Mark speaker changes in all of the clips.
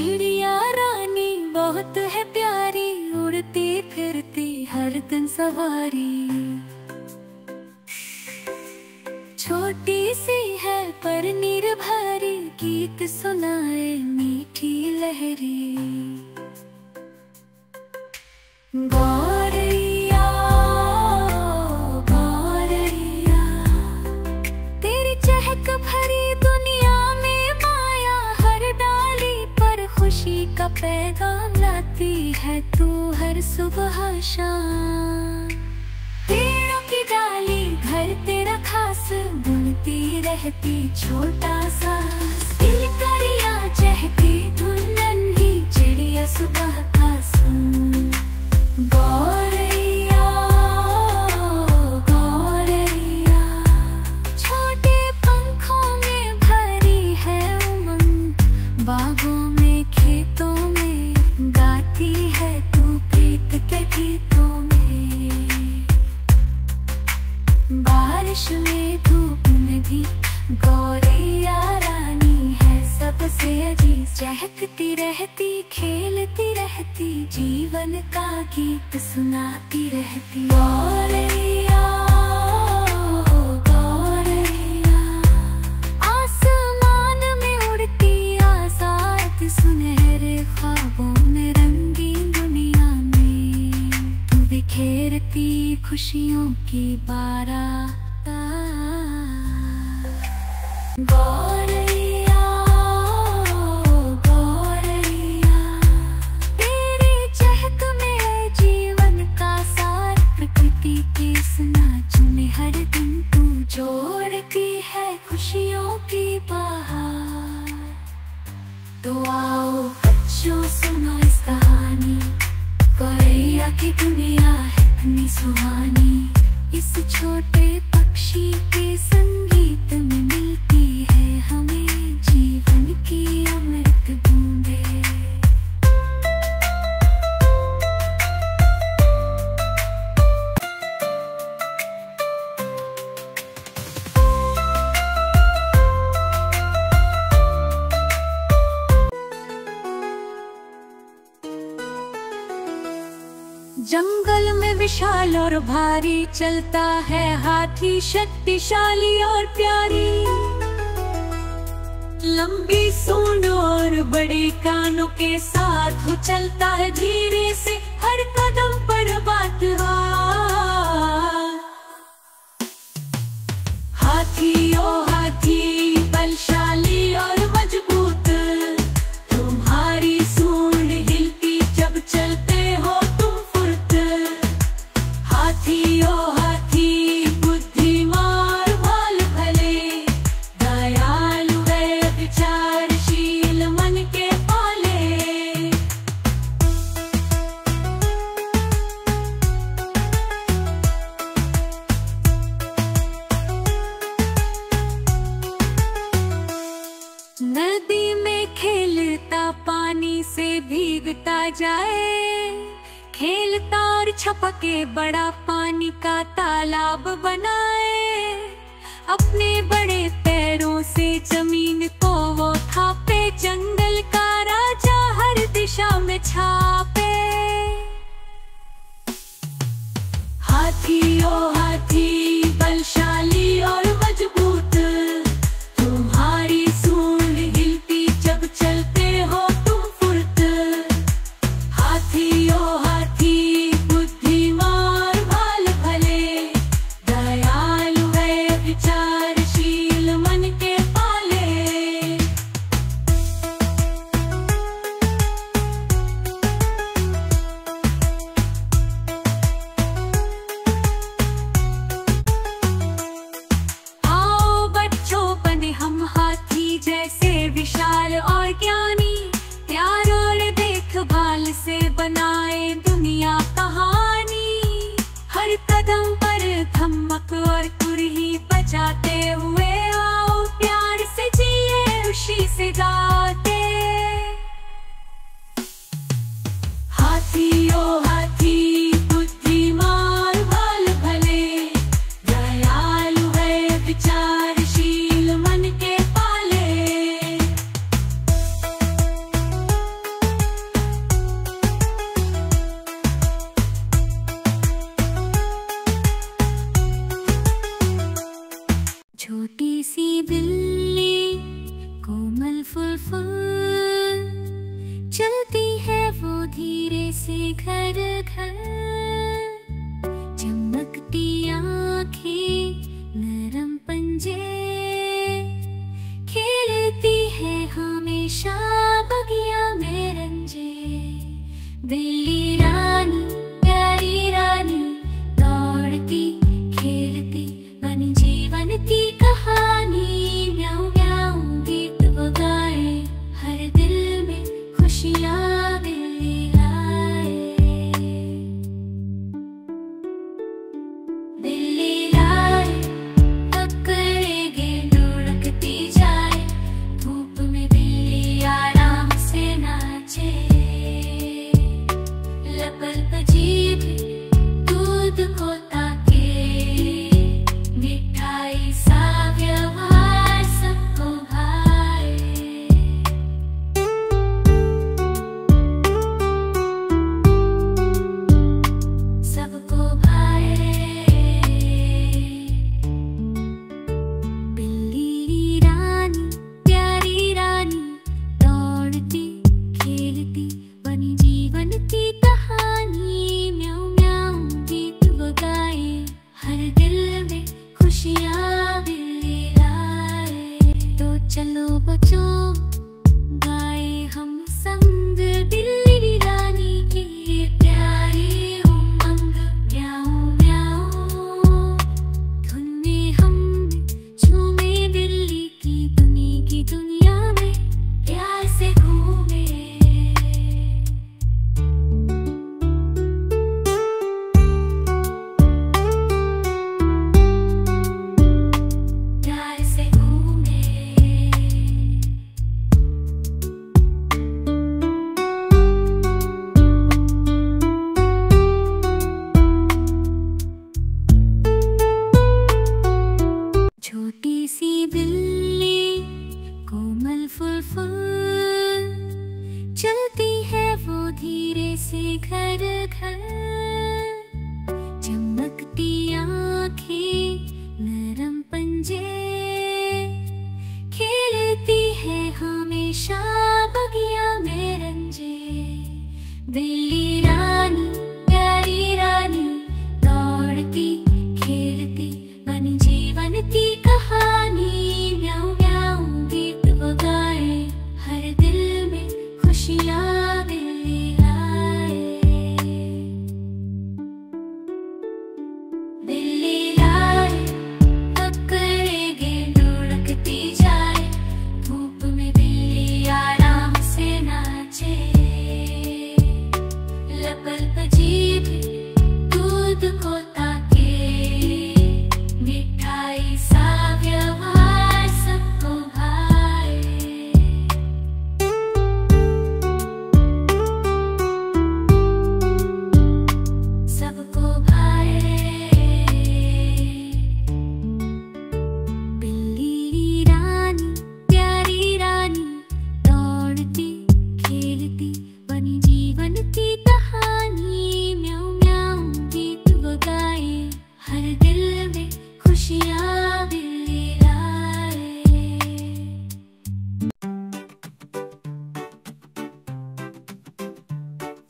Speaker 1: चिड़िया रानी, बहुत है प्यारी, उड़ती फिरती हर दिन सवारी। छोटी सी है पर निर्भरी, गीत सुनाए मीठी लहरी। गौरैया का पैगाम लाती है तू हर सुबह शाम। पेड़ों की डाली, घर तेरा खास, बुनती रहती छोटा सा। दिल करिया चहती धुन ही चिड़िया सुबह का खुशियों की बारात। जंगल में विशाल और भारी चलता है हाथी, शक्तिशाली और प्यारी। लंबी सूंड और बड़े कानों के साथ वो चलता है धीरे से, हर कदम पर बात हाथी पानी से भीगता जाए। खेलता और छपके बड़ा पानी का तालाब बनाए। अपने बड़े पैरों से ज़मीन को वो थापे। जंगल का राजा हर दिशा में छापे। हाथी ओ हाथी बलशाली और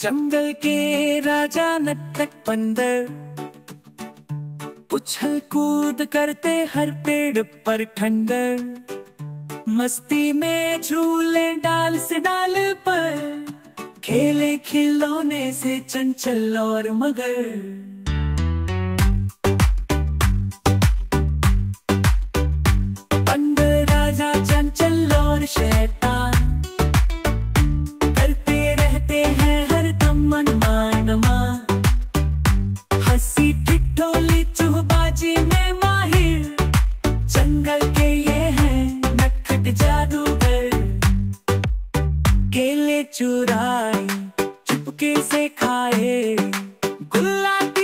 Speaker 1: जंगल के राजा नटक बंदर। उछल कूद करते हर पेड़ पर खंडर मस्ती में झूले डाल से डाल पर। खेले खिलौने से चंचल और मगर। बंदर राजा चंचल और शैतान खाए
Speaker 2: गुलाब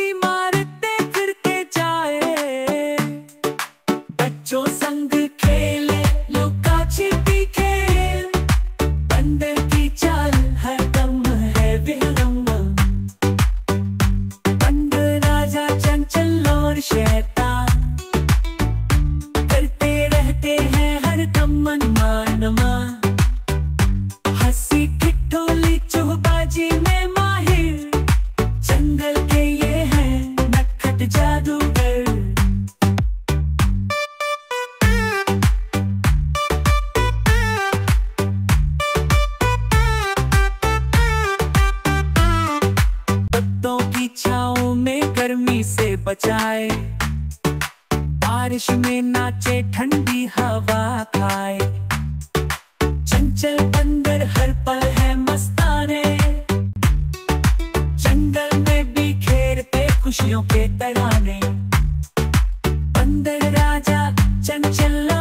Speaker 2: खुशियों के तराने। बंदर राजा चंचल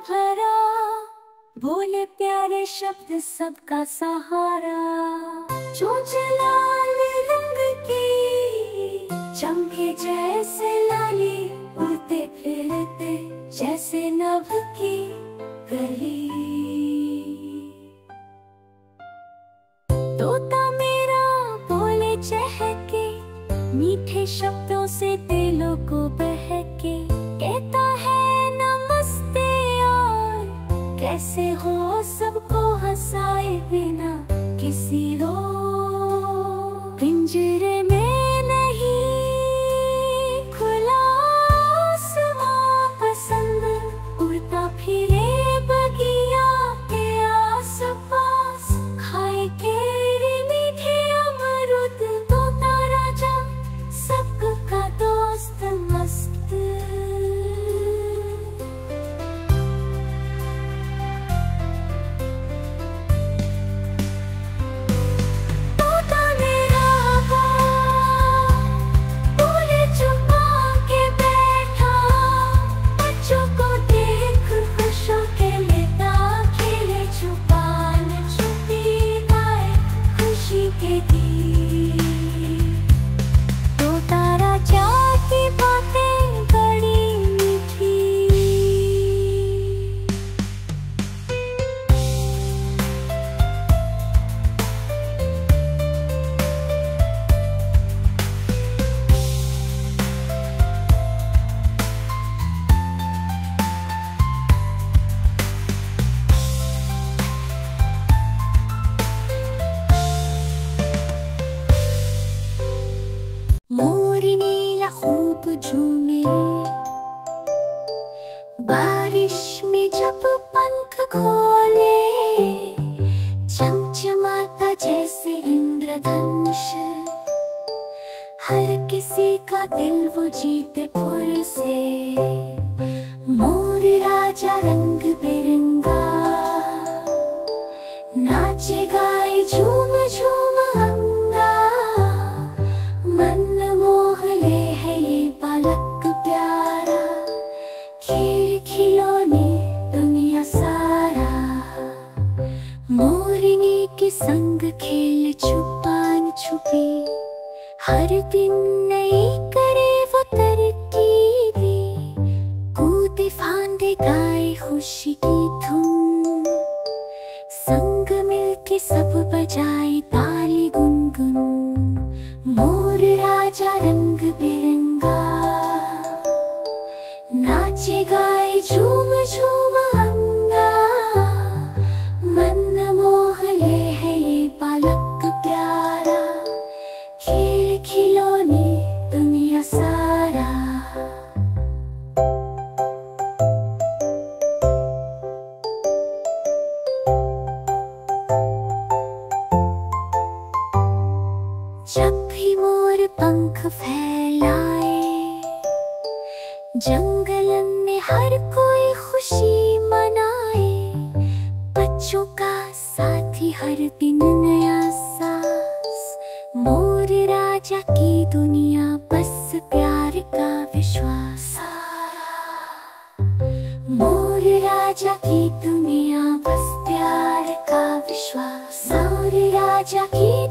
Speaker 2: भरा,
Speaker 1: बोले प्यारे शब्द सबका सहारा। चोंच लाल रंग की चमके जैसे लाली उड़ते फिरते, जैसे नभ की गली। तोता मेरा, बोले चहके, मीठे शब्दों से दिलों को कैसे हो सबको हंसाए बिना। पंख नाचे गाए झूम झूम अंगा मन मोह ले है ये बालक प्यारा। खेल खिलौने दुनिया सारा जब भी मोर पंख फैलाए जंगल में हर कोई खुशी मनाए। बच्चों का साथी हर दिन नया सास। मोर राजा की दुनिया, बस प्यार का विश्वास। मोर राजा की दुनिया, बस प्यार का विश्वास। मोर राजा की